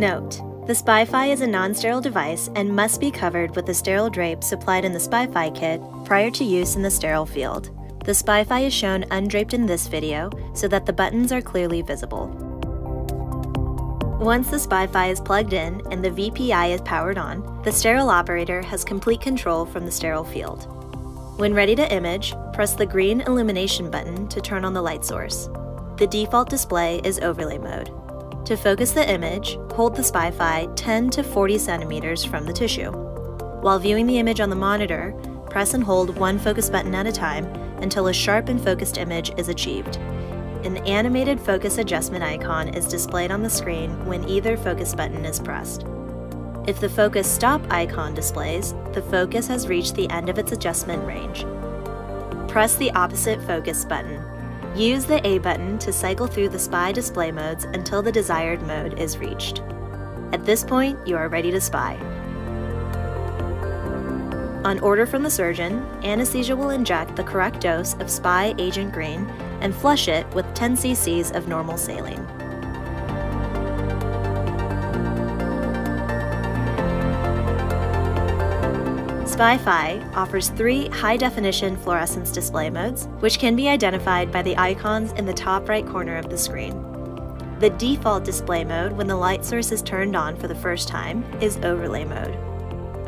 Note: the SPY-PHI is a non-sterile device and must be covered with the sterile drape supplied in the SPY-PHI kit prior to use in the sterile field. The SPY-PHI is shown undraped in this video so that the buttons are clearly visible. Once the SPY-PHI is plugged in and the VPI is powered on, the sterile operator has complete control from the sterile field. When ready to image, press the green illumination button to turn on the light source. The default display is overlay mode. To focus the image, hold the SPY-PHI 10 to 40 centimeters from the tissue. While viewing the image on the monitor, press and hold one focus button at a time until a sharp and focused image is achieved. An animated focus adjustment icon is displayed on the screen when either focus button is pressed. If the focus stop icon displays, the focus has reached the end of its adjustment range. Press the opposite focus button Use the A button to cycle through the SPY display modes until the desired mode is reached. At this point, you are ready to spy. On order from the surgeon, anesthesia will inject the correct dose of SPY Agent Green and flush it with 10 cc's of normal saline. SPY-PHI offers three high-definition fluorescence display modes, which can be identified by the icons in the top right corner of the screen. The default display mode when the light source is turned on for the first time is overlay mode.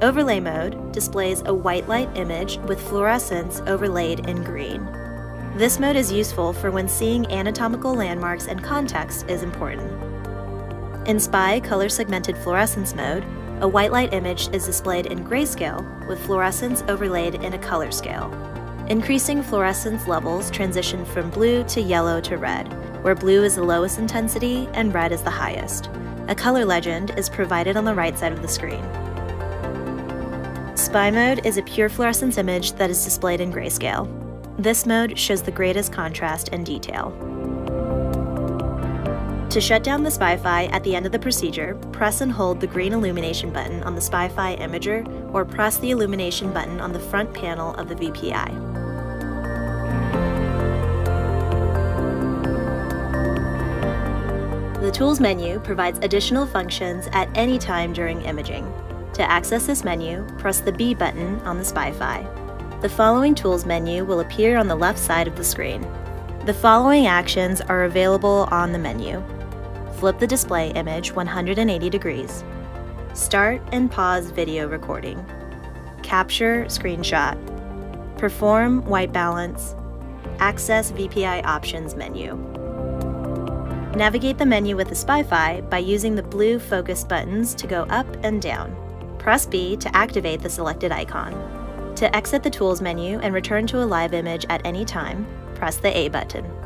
Overlay mode displays a white light image with fluorescence overlaid in green. This mode is useful for when seeing anatomical landmarks and context is important. In SPY color segmented fluorescence mode, a white light image is displayed in grayscale with fluorescence overlaid in a color scale. Increasing fluorescence levels transition from blue to yellow to red, where blue is the lowest intensity and red is the highest. A color legend is provided on the right side of the screen. SPY mode is a pure fluorescence image that is displayed in grayscale. This mode shows the greatest contrast and detail. To shut down the SPY-PHI at the end of the procedure, press and hold the green illumination button on the SPY-PHI imager or press the illumination button on the front panel of the VPI. The Tools menu provides additional functions at any time during imaging. To access this menu, press the B button on the SPY-PHI. The following Tools menu will appear on the left side of the screen. The following actions are available on the menu flip the display image 180 degrees. Start and pause video recording. Capture screenshot. Perform white balance. Access VPI options menu. Navigate the menu with the SPY-PHI by using the blue focus buttons to go up and down. Press B to activate the selected icon. To exit the Tools menu and return to a live image at any time, press the A button.